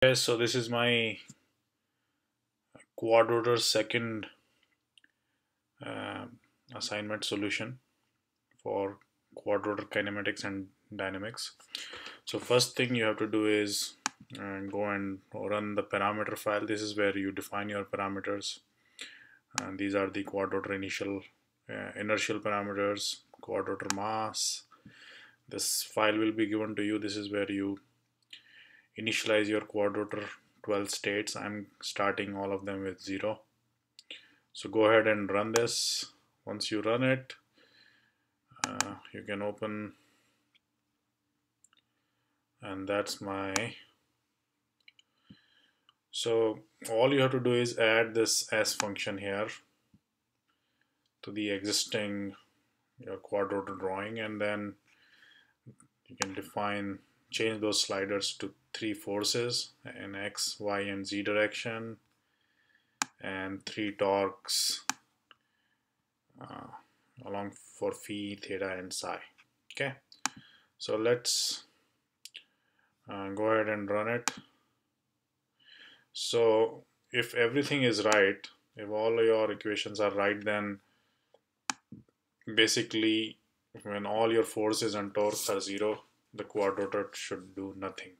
So this is my quadrotor second uh, assignment solution for quadrotor kinematics and dynamics. So first thing you have to do is uh, go and run the parameter file. This is where you define your parameters. And these are the quadrotor initial uh, inertial parameters, quadrotor mass. This file will be given to you. This is where you initialize your quad rotor 12 states. I'm starting all of them with 0 so go ahead and run this. Once you run it uh, you can open. And that's my. So all you have to do is add this s function here to the existing your quad rotor drawing and then you can define change those sliders to three forces in x, y, and z direction and three torques uh, along for phi, theta, and psi. Okay, so let's uh, go ahead and run it. So if everything is right, if all your equations are right, then basically when all your forces and torques are zero, the quad rotor should do nothing.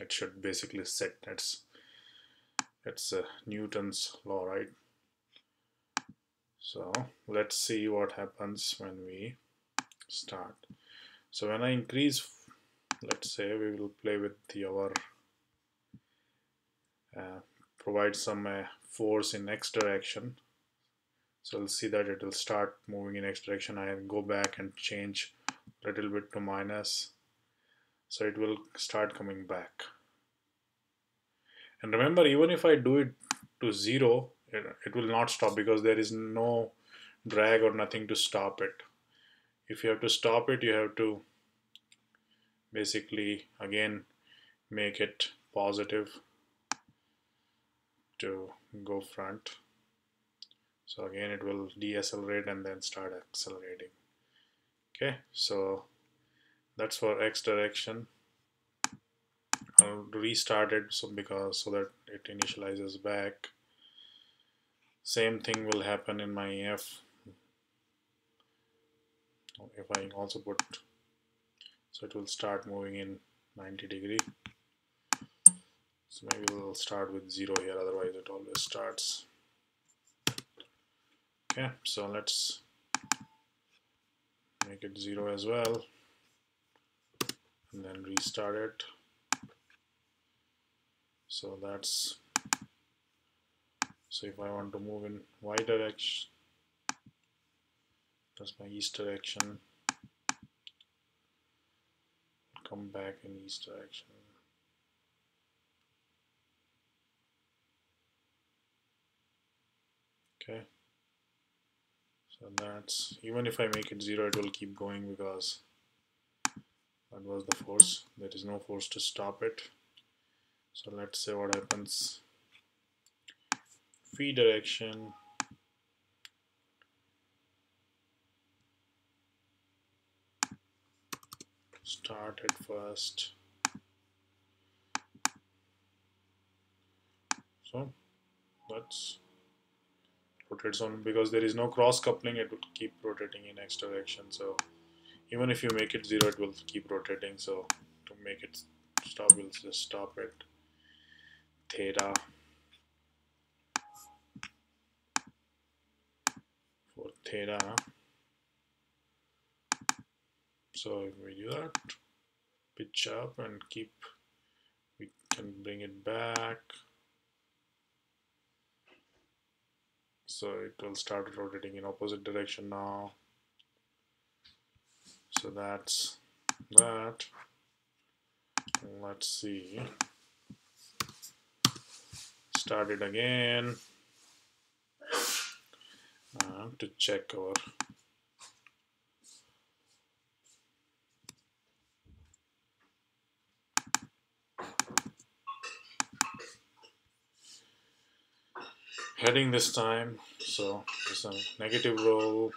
It should basically sit that's that's uh, Newton's law right? So let's see what happens when we start. So when I increase let's say we will play with the our uh, provide some uh, force in x direction. So we'll see that it will start moving in x direction. I go back and change a little bit to minus so it will start coming back. And remember even if I do it to zero it, it will not stop because there is no drag or nothing to stop it. If you have to stop it you have to basically again make it positive to go front. So again it will decelerate and then start accelerating. Okay so that's for x direction. I'll restart it so because so that it initializes back. Same thing will happen in my F. If I also put so it will start moving in 90 degree. So maybe we'll start with 0 here otherwise it always starts. Okay so let's make it 0 as well and then restart it. So that's so if I want to move in y direction that's my east direction. Come back in east direction. Okay. So that's even if I make it zero it will keep going because that was the force. There is no force to stop it. So let's say what happens. Phi direction. Start at first. So let's rotates on because there is no cross coupling it will keep rotating in x direction. So even if you make it zero it will keep rotating. So to make it stop we'll just stop it. Theta. For theta. So if we do that pitch up and keep we can bring it back. So it will start rotating in opposite direction now so that's that. Let's see. Start it again. Uh, to check our heading this time. So it's a negative roll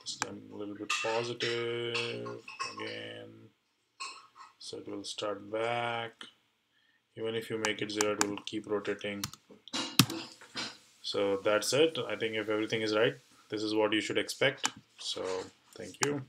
this time a little bit positive again. So it will start back. Even if you make it zero it will keep rotating. So that's it. I think if everything is right this is what you should expect. So thank you